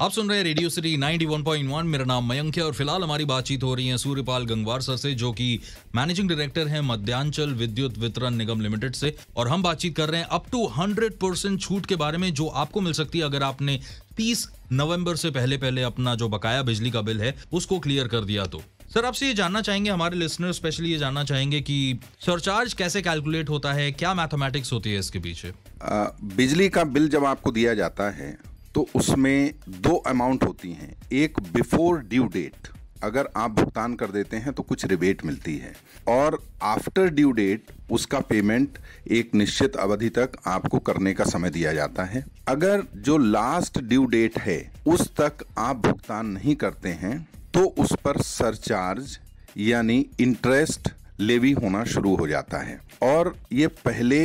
आप सुन रहे हैं रेडियो सिटी 91.1 मेरा नाम मयंक है और फ़िलहाल हमारी बातचीत हो रही है सूर्यपाल गंगवार सर से जो कि मैनेजिंग डायरेक्टर हैं मध्यांचल विद्युत वितरण निगम लिमिटेड से। और हम बातचीत कर रहे हैं अप टू 100 परसेंट छूट के बारे में जो आपको मिल सकती है अगर आपने 30 नवंबर से पहले पहले अपना जो बकाया बिजली का बिल है उसको क्लियर कर दिया तो। सर आपसे ये जानना चाहेंगे हमारे लिसनर स्पेशली ये जानना चाहेंगे कि सरचार्ज कैसे कैलकुलेट होता है क्या मैथमेटिक्स होती है इसके पीछे? आ, बिजली का बिल जब आपको दिया जाता है तो उसमें दो अमाउंट होती हैं। एक बिफोर ड्यू डेट अगर आप भुगतान कर देते हैं तो कुछ रिबेट मिलती है। और आफ्टर ड्यू डेट उसका पेमेंट एक निश्चित अवधि तक आपको करने का समय दिया जाता है। अगर जो लास्ट ड्यू डेट है, उस तक आप भुगतान नहीं करते हैं तो उस पर सरचार्ज यानी इंटरेस्ट लेवी होना शुरू हो जाता है। और ये पहले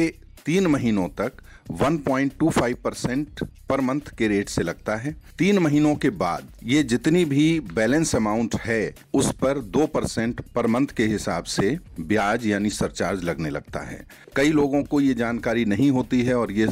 तीन महीनों तक 1.25 परसेंट पर मंथ के रेट से लगता है। तीन महीनों के बाद ये जितनी भी बैलेंस अमाउंट है, उस पर दो परसेंट पर मंथ के हिसाब से ब्याज यानी सरचार्ज लगने लगता है। कई लोगों को ये जानकारी नहीं होती है और ये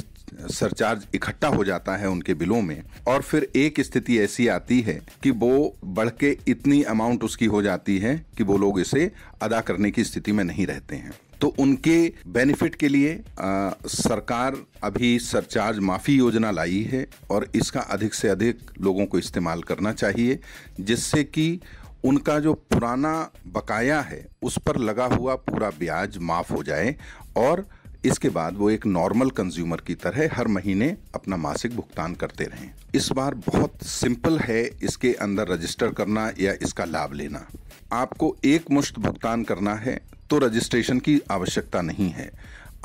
सरचार्ज इकट्ठा हो जाता है उनके बिलों में। और फिर एक स्थिति ऐसी आती है कि वो बढ़ के इतनी अमाउंट उसकी हो जाती है कि वो लोग इसे अदा करने की स्थिति में नहीं रहते हैं। तो उनके बेनिफिट के लिए आ, सरकार अभी सरचार्ज माफ़ी योजना लाई है और इसका अधिक से अधिक लोगों को इस्तेमाल करना चाहिए जिससे कि उनका जो पुराना बकाया है उस पर लगा हुआ पूरा ब्याज माफ़ हो जाए और इसके बाद वो एक नॉर्मल कंज्यूमर की तरह हर महीने अपना मासिक भुगतान करते रहें। इस बार बहुत सिंपल है इसके अंदर रजिस्टर करना या इसका लाभ लेना। आपको एक मुश्त भुगतान करना है तो रजिस्ट्रेशन की आवश्यकता नहीं है।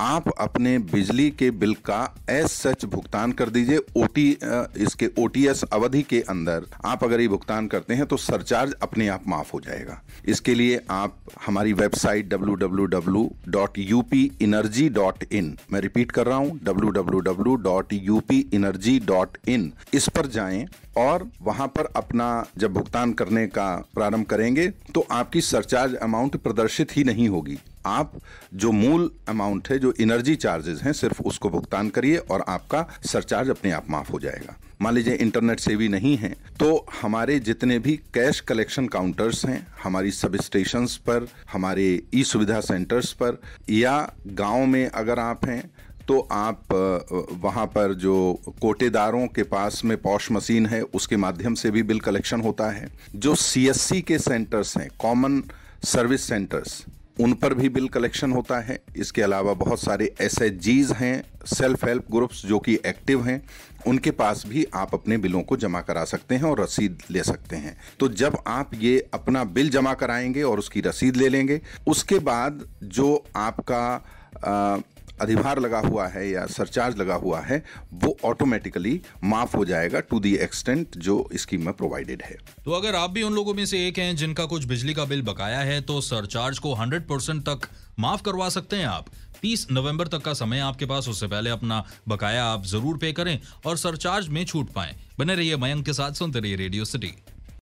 आप अपने बिजली के बिल का एस सच भुगतान कर दीजिए ओटी इसके ओटीएस अवधि के अंदर। आप अगर ये भुगतान करते हैं तो सरचार्ज अपने आप माफ़ हो जाएगा। इसके लिए आप हमारी वेबसाइट www.upenergy.in मैं रिपीट कर रहा हूँ www.upenergy.in इस पर जाएँ और वहाँ पर अपना जब भुगतान करने का प्रारंभ करेंगे तो आपकी सरचार्ज अमाउंट प्रदर्शित ही नहीं होगी। आप जो मूल अमाउंट है, जो एनर्जी चार्जेस हैं, सिर्फ़ उसको भुगतान करिए और आपका सरचार्ज अपने आप माफ़ हो जाएगा। मान लीजिए इंटरनेट से भी नहीं है तो हमारे जितने भी कैश कलेक्शन काउंटर्स हैं, हमारी सब स्टेशन पर, हमारे ई सुविधा सेंटर्स पर, या गाँव में अगर आप हैं तो आप वहाँ पर जो कोटेदारों के पास में पॉश मशीन है, उसके माध्यम से भी बिल कलेक्शन होता है। जो सीएससी के सेंटर्स हैं कॉमन सर्विस सेंटर्स उन पर भी बिल कलेक्शन होता है। इसके अलावा बहुत सारे एस हैं सेल्फ हेल्प ग्रुप्स जो कि एक्टिव हैं। उनके पास भी आप अपने बिलों को जमा करा सकते हैं और रसीद ले सकते हैं। तो जब आप ये अपना बिल जमा कराएँगे और उसकी रसीद ले लेंगे उसके बाद जो आपका आ, अधिभार लगा हुआ है या सरचार्ज लगा हुआ है, वो ऑटोमेटिकली माफ़ हो जाएगा टू दी एक्सटेंट जो स्कीम में प्रोवाइडेड है। तो अगर आप भी उन लोगों में से एक हैं जिनका कुछ बिजली का बिल बकाया है तो सरचार्ज को 100 परसेंट तक माफ़ करवा सकते हैं आप। 30 नवंबर तक का समय आपके पास, उससे पहले अपना बकाया आप ज़रूर पे करें और सरचार्ज में छूट पाएँ। बने रहिए मयंक के साथ, सुनते रहिए रेडियो सिटी